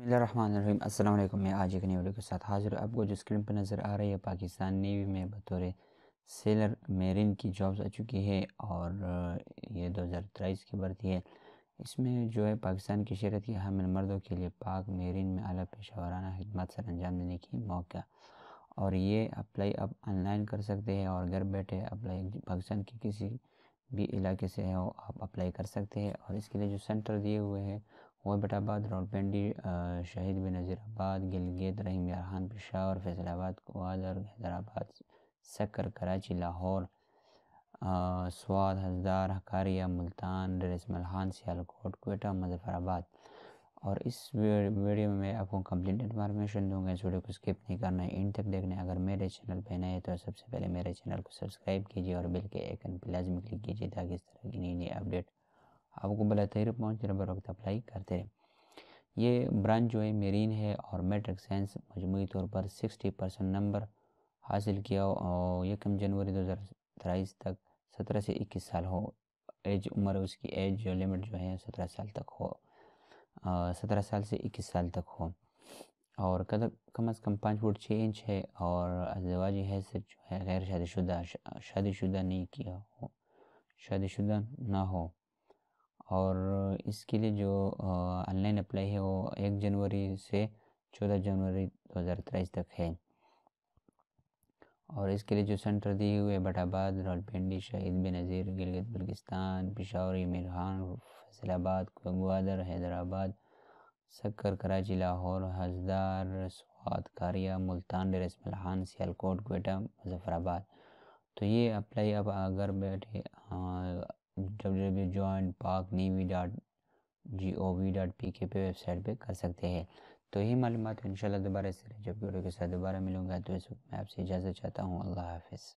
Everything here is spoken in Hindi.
बसमीम अल्लाम मैं आज एक नई वीडियो के साथ हाजिर आपको जो स्क्रीन पर नज़र आ रही है, पाकिस्तान नेवी में बतौर सेलर मेरिन की जॉब्स आ चुकी है और ये 2023 की भर्ती है। इसमें जो है, पाकिस्तान की शहरत के हामिल मर्दों के लिए पाक मेरिन में अला पेशा वाराना खदमत सर अंजाम देने की मौका। और ये अप्लाई आप ऑनलाइन कर सकते हैं और घर बैठे अप्लाई पाकिस्तान के किसी भी इलाके से है आप अप्लाई कर सकते हैं। और इसके लिए जो सेंटर दिए हुए हैं वोबटाबाद रावलपिंडी शहीद नज़ीराबाद गिलगित रहीम यारहान पेशावर, फैसलाबाद ग्वादर हैदराबाद सक्कर कराची, लाहौर। स्वाद हजदार हकारिया, मुल्तान ड्रेस मलहान सियालकोट, कोयटा मुजफ़राबाद और इस वीडियो में मैं आपको कंप्लीट इन्फॉर्मेशन दूँगा, इस वीडियो को स्किप नहीं करना है इन तक देखना। है अगर मेरे चैनल पर नए तो सबसे पहले मेरे चैनल को सब्सक्राइब कीजिए और बिल के आइकन पर लाजमी क्लिक कीजिए, ताकि इस तरह की नई नई अपडेट आपको बला तहरीर पहुँच बर वक्त अप्लाई करते रहे। ये ब्रांच जो है, मेरीन है और मेट्रिक साइंस मजमू तौर पर सिक्सटी परसेंट नंबर हासिल किया और यकम जनवरी दो हज़ार तेईस तक सत्रह से इक्कीस साल हो। एज उम्र उसकी, एज जो लिमिट जो है, सत्रह साल तक हो। सत्रह साल से इक्कीस साल तक हो। और कद, कम अज़ कम पाँच फुट छः इंच है और अजवाजी हैसियत जो है, गैर शादीशुदा शादीशुदा नहीं किया हो, शादीशुदा ना हो। और इसके लिए जो ऑनलाइन अप्लाई है वो एक जनवरी से चौदह जनवरी दो हज़ार तेईस तक है। और इसके लिए जो सेंटर दिए हुए बटाबाद रावलपिंडी, शहीद बेनज़ीर गिलगित बल्किस्तान, पिशावर मीर खान फैसलाबाद ग्वादर हैदराबाद, सक्कर, कराची, लाहौर हजदार स्वाद, कारिया, मुल्तान डेरस मलहान सियालकोट, कोयटा मुजफ़राबाद तो ये अप्लाई अब अगर बैठे W join navy dot G O V dot P K पे वेबसाइट पे कर सकते हैं। तो यही मालूम इन दोबारा से जब वीडियो के साथ दोबारा मिलूँगा तो इस वक्त मैं आपसे इजाज़त चाहता हूँ। अल्लाह हाफिज़।